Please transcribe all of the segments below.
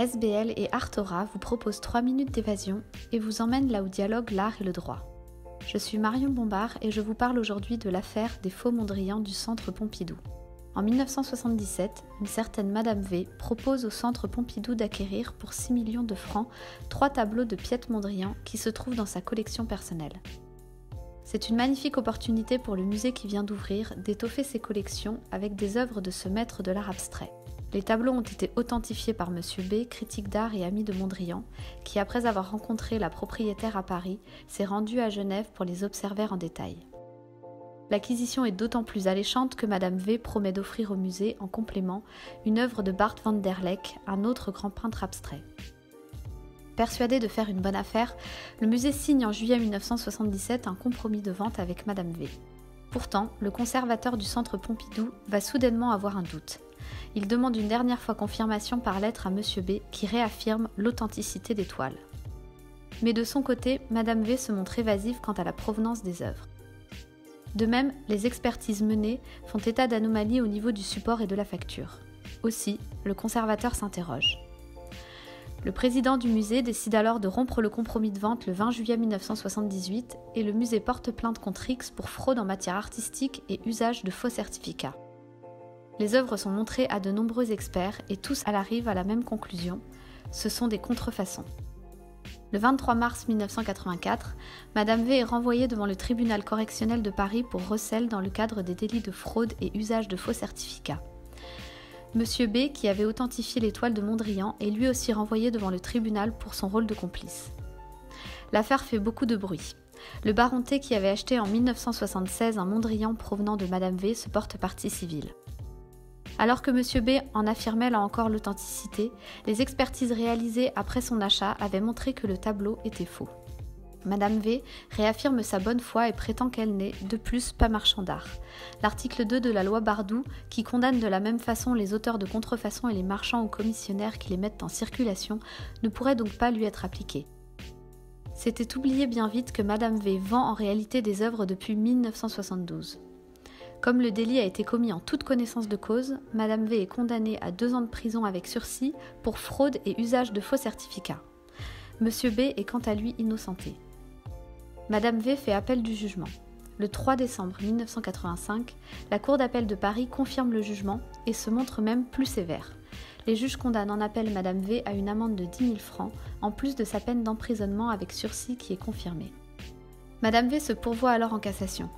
SBL et Artora vous proposent 3 minutes d'évasion et vous emmènent là où dialogue l'art et le droit. Je suis Marion Bombard et je vous parle aujourd'hui de l'affaire des faux Mondrians du Centre Pompidou. En 1977, une certaine Madame V propose au Centre Pompidou d'acquérir pour 6 millions de francs trois tableaux de Piet Mondrian qui se trouvent dans sa collection personnelle. C'est une magnifique opportunité pour le musée qui vient d'ouvrir d'étoffer ses collections avec des œuvres de ce maître de l'art abstrait. Les tableaux ont été authentifiés par M. B, critique d'art et ami de Mondrian, qui, après avoir rencontré la propriétaire à Paris, s'est rendu à Genève pour les observer en détail. L'acquisition est d'autant plus alléchante que Madame V promet d'offrir au musée, en complément, une œuvre de Bart van der Leck, un autre grand peintre abstrait. Persuadé de faire une bonne affaire, le musée signe en juillet 1977 un compromis de vente avec Madame V. Pourtant, le conservateur du centre Pompidou va soudainement avoir un doute il demande une dernière fois confirmation par lettre à M. B qui réaffirme l'authenticité des toiles. Mais de son côté, Madame V se montre évasive quant à la provenance des œuvres. De même, les expertises menées font état d'anomalies au niveau du support et de la facture. Aussi, le conservateur s'interroge. Le président du musée décide alors de rompre le compromis de vente le 20 juillet 1978 et le musée porte plainte contre X pour fraude en matière artistique et usage de faux certificats. Les œuvres sont montrées à de nombreux experts et tous arrivent à la même conclusion, ce sont des contrefaçons. Le 23 mars 1984, Madame V est renvoyée devant le tribunal correctionnel de Paris pour recel dans le cadre des délits de fraude et usage de faux certificats. Monsieur B, qui avait authentifié l'étoile de Mondrian, est lui aussi renvoyé devant le tribunal pour son rôle de complice. L'affaire fait beaucoup de bruit. Le baron T, qui avait acheté en 1976 un Mondrian provenant de Madame V, se porte partie civile. Alors que M. B en affirmait là encore l'authenticité, les expertises réalisées après son achat avaient montré que le tableau était faux. Madame V réaffirme sa bonne foi et prétend qu'elle n'est, de plus, pas marchand d'art. L'article 2 de la loi Bardou, qui condamne de la même façon les auteurs de contrefaçons et les marchands ou commissionnaires qui les mettent en circulation, ne pourrait donc pas lui être appliqué. C'était oublié bien vite que Madame V vend en réalité des œuvres depuis 1972. Comme le délit a été commis en toute connaissance de cause, Madame V est condamnée à deux ans de prison avec sursis pour fraude et usage de faux certificats. Monsieur B est quant à lui innocenté. Madame V fait appel du jugement. Le 3 décembre 1985, la Cour d'appel de Paris confirme le jugement et se montre même plus sévère. Les juges condamnent en appel Madame V à une amende de 10 000 francs, en plus de sa peine d'emprisonnement avec sursis qui est confirmée. Madame V se pourvoit alors en cassation.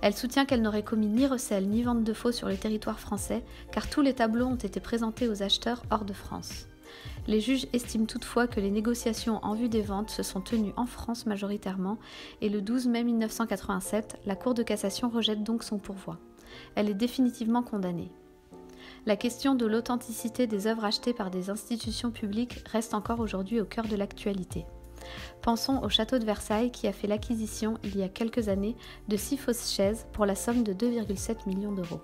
Elle soutient qu'elle n'aurait commis ni recel ni vente de faux sur le territoire français, car tous les tableaux ont été présentés aux acheteurs hors de France. Les juges estiment toutefois que les négociations en vue des ventes se sont tenues en France majoritairement, et le 12 mai 1987, la Cour de cassation rejette donc son pourvoi. Elle est définitivement condamnée. La question de l'authenticité des œuvres achetées par des institutions publiques reste encore aujourd'hui au cœur de l'actualité. Pensons au château de Versailles qui a fait l'acquisition il y a quelques années de six fausses chaises pour la somme de 2,7 millions d'euros.